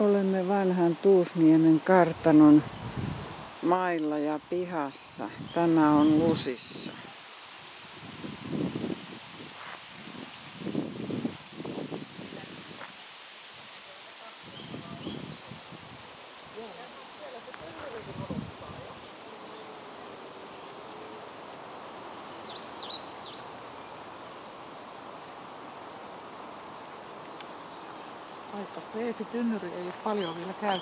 Olemme vanhan Tuusniemen kartanon mailla ja pihassa. Tämä on Lusissa. Vaikka Veesi Tynnyri ei ole paljon vielä käy.